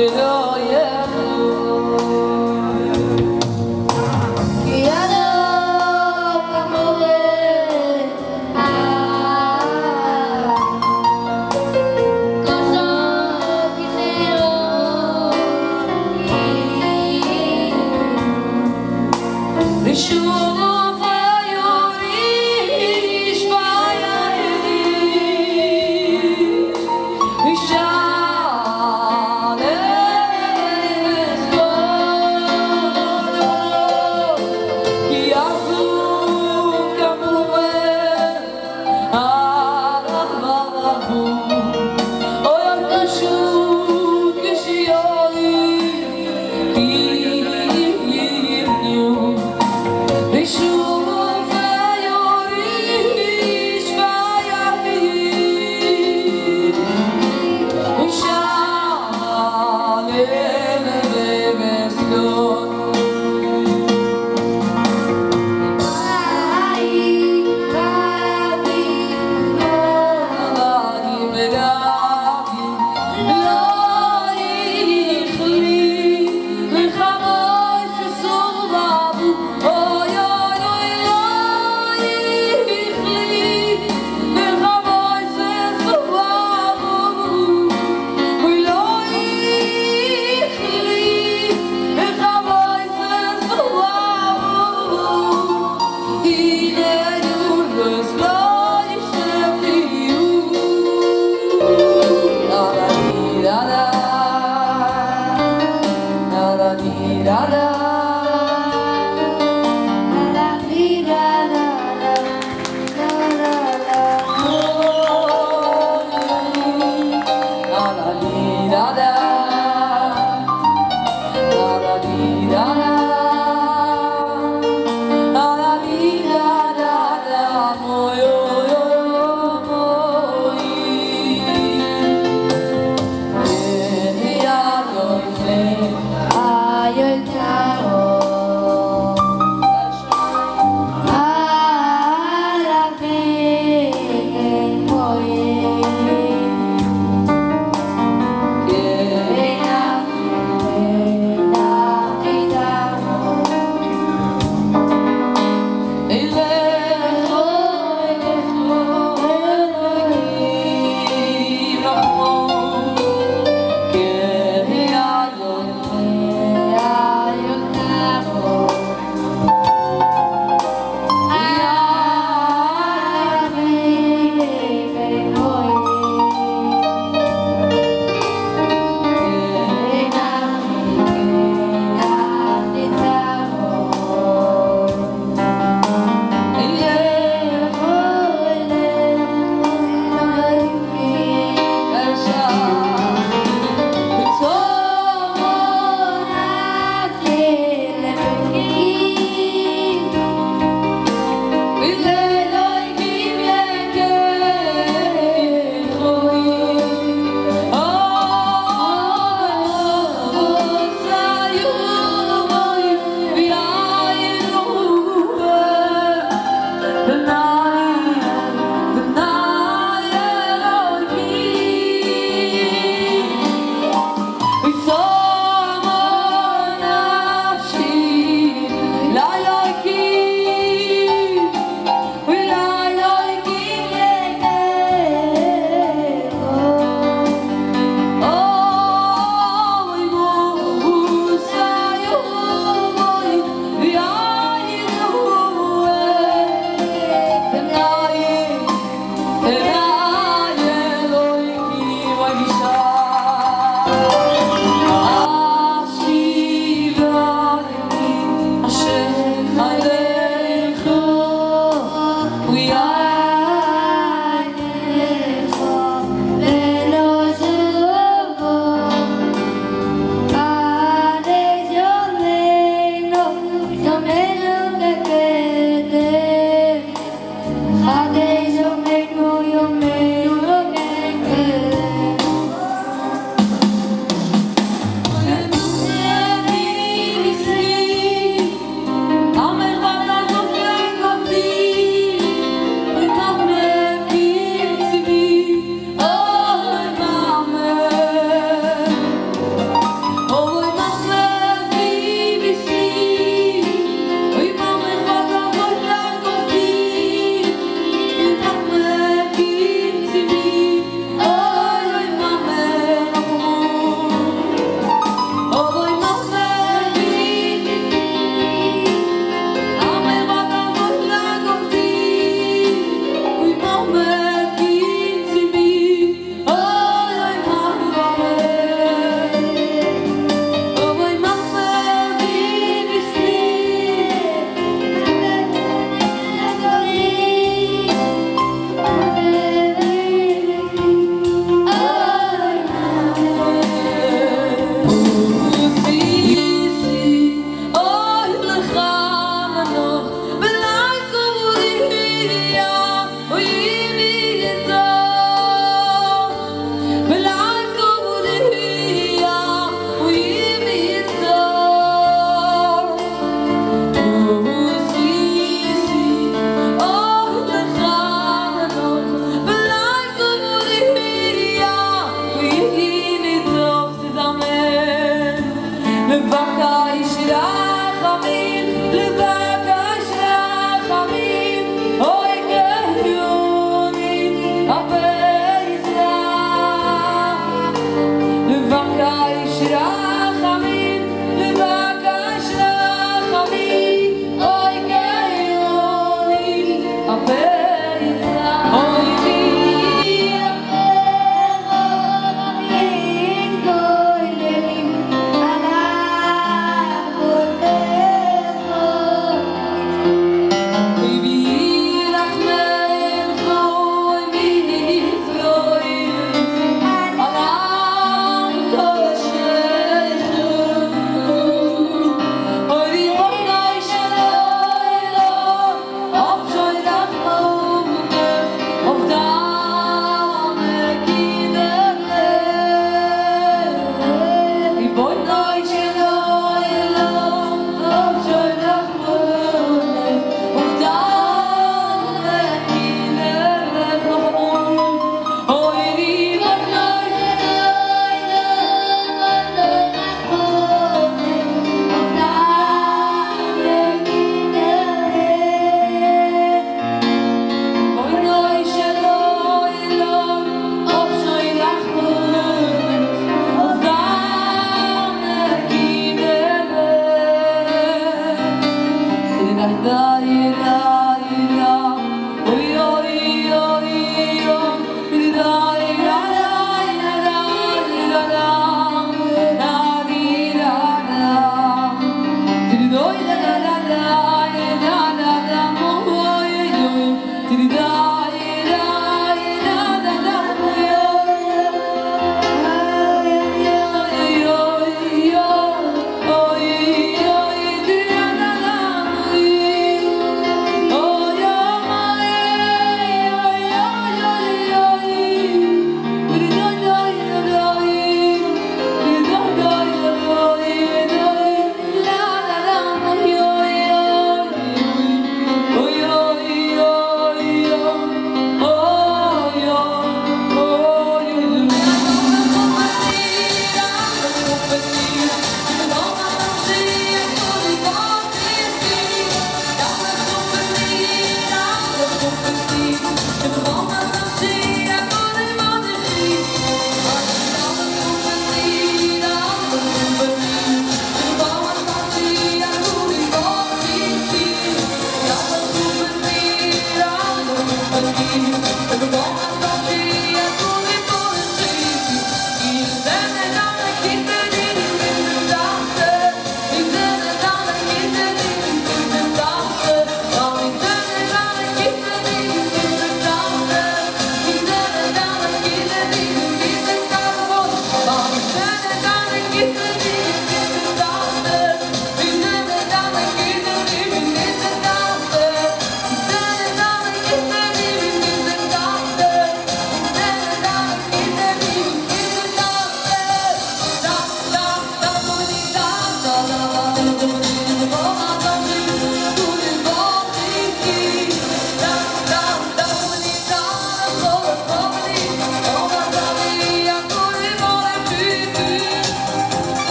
你是。